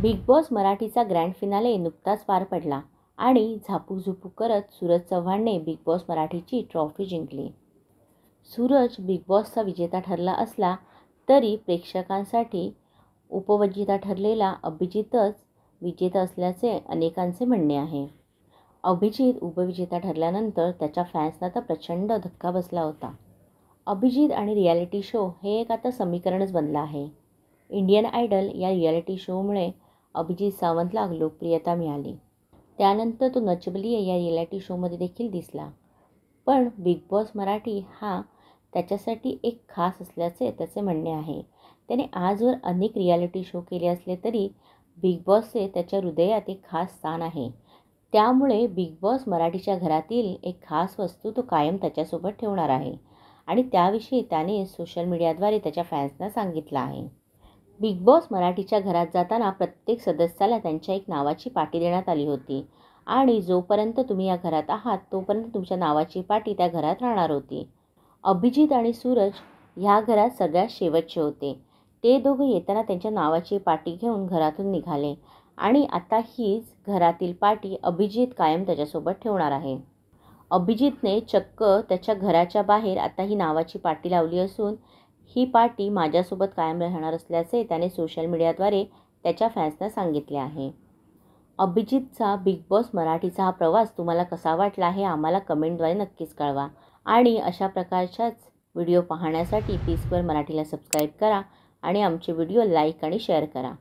Big Boss मराठीचा grand finale नुकताच पार पडला आणि झापूक करत सूरज चव्हाणने बिग बॉस मराठीची ट्रॉफी जिंकली. सूरज बिग बॉसचा विजेता ठरला असला तरी प्रेक्षकांसाठी उपविजेता ठरलेला अभिजितच विजेता असल्याचे अनेकांचे म्हणणे आहे. अभिजित उपविजेता ठरल्यानंतर त्याच्या फॅन्सना तर प्रचंड धक्का बसला होता. अभिजित आणि रियालिटी शो हे एक आता समीकरणच बनलं आहे. इंडियन आयडल या रियालिटी शोमुळे अभिजित सावंतला लोकप्रियता मिळाली. त्यानंतर तो नचबली या रियालिटी शोमध्ये देखील दिसला. पण बिग बॉस मराठी हा त्याच्यासाठी एक खास असल्याचे त्याचे म्हणणे आहे. त्याने आजवर अनेक रियालिटी शो केले असले तरी बिग बॉसचे त्याच्या हृदयात एक खास स्थान आहे. त्यामुळे बिग बॉस मराठीच्या घरातील एक खास वस्तू तो कायम त्याच्यासोबत ठेवणार आहे. आणि त्याविषयी त्याने सोशल मीडियाद्वारे त्याच्या फॅन्सना सांगितलं आहे. बिग बॉस मराठीच्या घरात जाताना प्रत्येक सदस्याला त्यांच्या एक नावाची पाटी देण्यात आली होती. आणि जोपर्यंत तुम्ही या घरात आहात तोपर्यंत तुमच्या नावाची पाटी त्या घरात राहणार होती. अभिजित आणि सूरज ह्या घरात सगळ्यात शेवटचे होते. ते दोघं येताना त्यांच्या नावाची पाटी घेऊन घरातून निघाले. आणि आता हीच घरातील पाटी अभिजित कायम त्याच्यासोबत ठेवणार आहे. अभिजितने चक्क त्याच्या घराच्या बाहेर आता ही नावाची पाटी लावली असून ही पार्टी माझ्यासोबत कायम राहणार असल्याचे त्याने सोशल मीडियाद्वारे त्याच्या फॅन्सना सांगितले आहे. अभिजितचा बिग बॉस मराठीचा हा प्रवास तुम्हाला कसा वाटला हे आम्हाला कमेंटद्वारे नक्कीच कळवा. आणि अशा प्रकारच्याच व्हिडिओ पाहण्यासाठी पी स्क्वेअर मराठीला सबस्क्राईब करा आणि आमचे व्हिडिओ लाईक आणि शेअर करा.